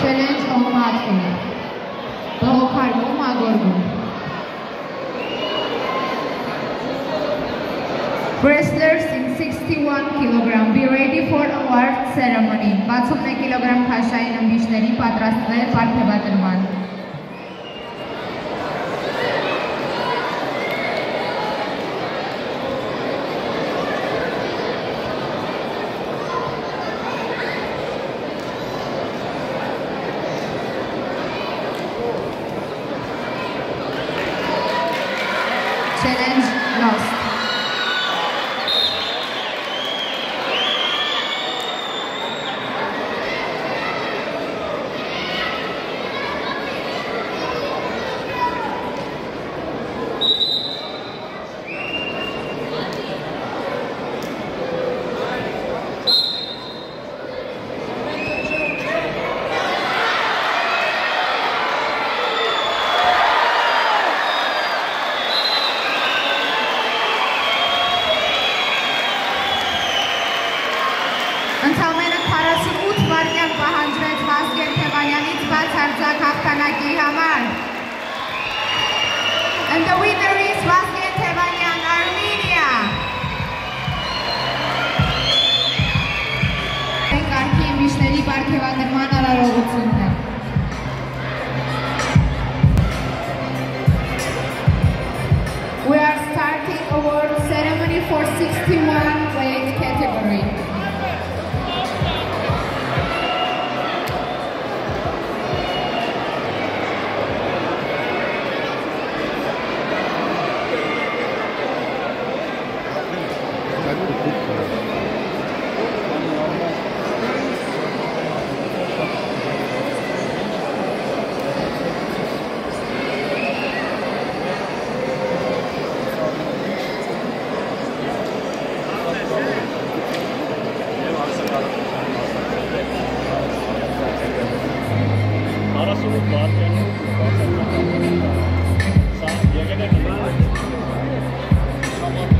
challenge o matkę. Bo karmu ma gorgu. Wrestlers in 61 kg, be ready for award ceremony. Batsum na kilogram khashayin ang missionary patras na parthe batarman. Gracias. Nagi Hamal. And the winner is Vazgen Tevanyan, Armenia. Thank Կարգի միշների պարգևատրման արարողությունն է։ We are starting award ceremony for 61 Thank you.